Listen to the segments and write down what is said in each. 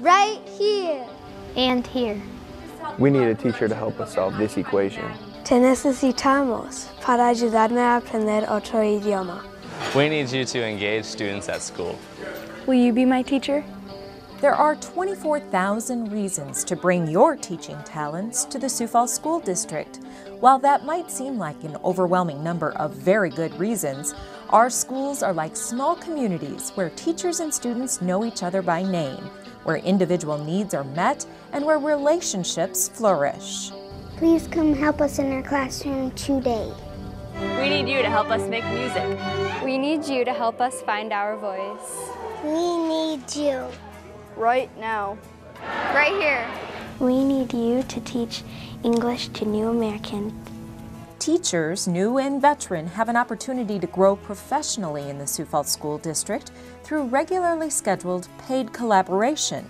Right here. And here. We need a teacher to help us solve this equation. Te necesitamos para ayudarme a aprender otro idioma. We need you to engage students at school. Will you be my teacher? There are 24,000 reasons to bring your teaching talents to the Sioux Falls School District. While that might seem like an overwhelming number of very good reasons, our schools are like small communities where teachers and students know each other by name, where individual needs are met, and where relationships flourish. Please come help us in our classroom today. We need you to help us make music. We need you to help us find our voice. We need you. Right now. Right here. We need you to teach English to new Americans. Teachers, new and veteran, have an opportunity to grow professionally in the Sioux Falls School District through regularly scheduled paid collaboration.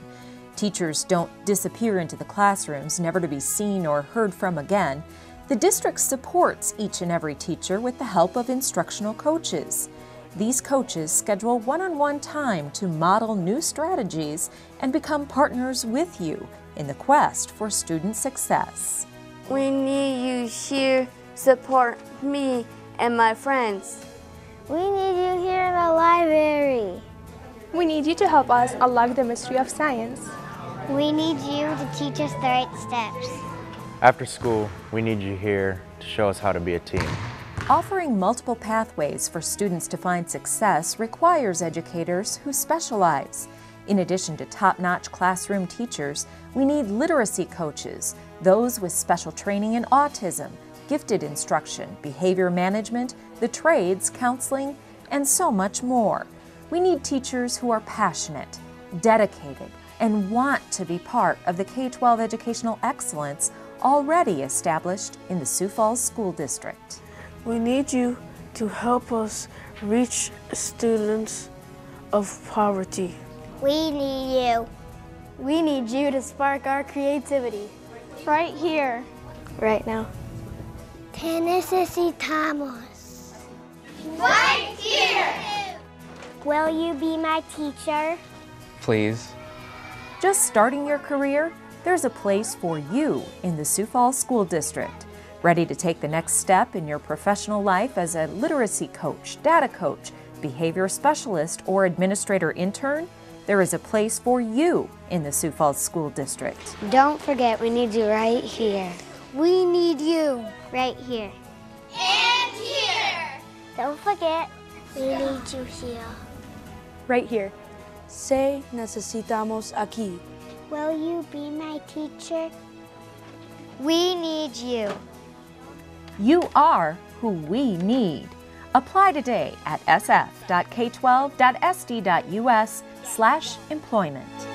Teachers don't disappear into the classrooms, never to be seen or heard from again. The district supports each and every teacher with the help of instructional coaches. These coaches schedule one on one time to model new strategies and become partners with you in the quest for student success. We need you here support me and my friends. We need you here in the library. We need you to help us unlock the mystery of science. We need you to teach us the right steps. After school, we need you here to show us how to be a team. Offering multiple pathways for students to find success requires educators who specialize. In addition to top notch classroom teachers, we need literacy coaches, those with special training in autism, gifted instruction, behavior management, the trades, counseling, and so much more. We need teachers who are passionate, dedicated, and want to be part of the K 12 educational excellence already established in the Sioux Falls School District. We need you to help us reach students of poverty. We need you. We need you to spark our creativity. Right here. Right now. Te necesitamos. Right here. Will you be my teacher? Please. Just starting your career? There's a place for you in the Sioux Falls School District. Ready to take the next step in your professional life as a literacy coach, data coach, behavior specialist, or administrator intern? There is a place for you in the Sioux Falls School District. Don't forget, we need you right here. We need you. Right here. And here. Don't forget, we need you here. Right here. Se necesitamos aquí. Will you be my teacher? We need you. You are who we need. Apply today at sf.k12.sd.us slash employment.